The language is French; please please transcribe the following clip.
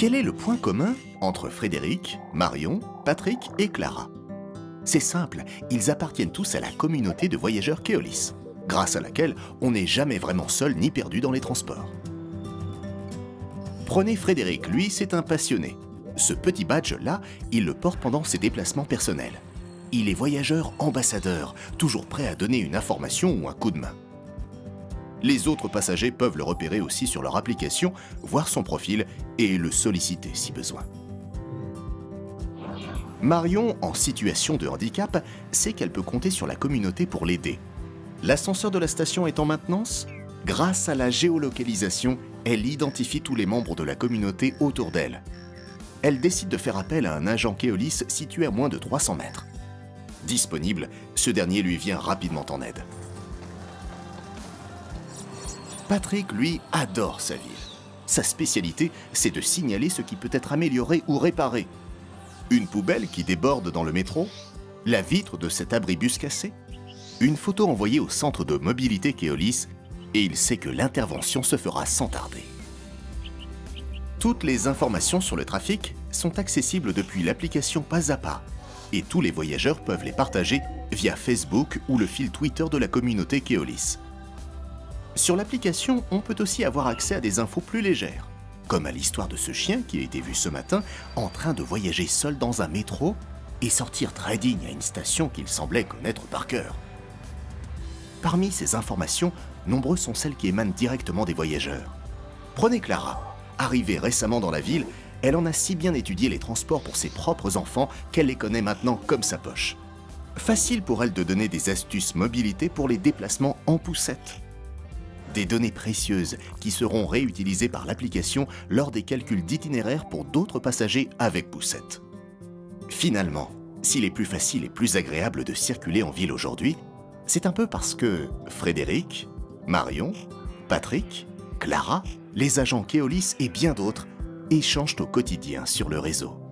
Quel est le point commun entre Frédéric, Marion, Patrick et Clara? C'est simple, ils appartiennent tous à la communauté de voyageurs Keolis, grâce à laquelle on n'est jamais vraiment seul ni perdu dans les transports. Prenez Frédéric, lui, c'est un passionné. Ce petit badge-là, il le porte pendant ses déplacements personnels. Il est voyageur ambassadeur, toujours prêt à donner une information ou un coup de main. Les autres passagers peuvent le repérer aussi sur leur application, voir son profil et le solliciter si besoin. Marion, en situation de handicap, sait qu'elle peut compter sur la communauté pour l'aider. L'ascenseur de la station est en maintenance Grâce à la géolocalisation, elle identifie tous les membres de la communauté autour d'elle. Elle décide de faire appel à un agent Keolis situé à moins de 300 mètres. Disponible, ce dernier lui vient rapidement en aide. Patrick, lui, adore sa ville. Sa spécialité, c'est de signaler ce qui peut être amélioré ou réparé. Une poubelle qui déborde dans le métro La vitre de cet abribus cassé Une photo envoyée au centre de mobilité Keolis et il sait que l'intervention se fera sans tarder. Toutes les informations sur le trafic sont accessibles depuis l'application Pas à Pas et tous les voyageurs peuvent les partager via Facebook ou le fil Twitter de la communauté Keolis. Sur l'application, on peut aussi avoir accès à des infos plus légères, comme à l'histoire de ce chien qui a été vu ce matin en train de voyager seul dans un métro et sortir très digne à une station qu'il semblait connaître par cœur. Parmi ces informations, nombreuses sont celles qui émanent directement des voyageurs. Prenez Clara. Arrivée récemment dans la ville, elle en a si bien étudié les transports pour ses propres enfants qu'elle les connaît maintenant comme sa poche. Facile pour elle de donner des astuces mobilité pour les déplacements en poussette. Des données précieuses qui seront réutilisées par l'application lors des calculs d'itinéraire pour d'autres passagers avec poussette. Finalement, s'il est plus facile et plus agréable de circuler en ville aujourd'hui, c'est un peu parce que Frédéric, Marion, Patrick, Clara, les agents Keolis et bien d'autres échangent au quotidien sur le réseau.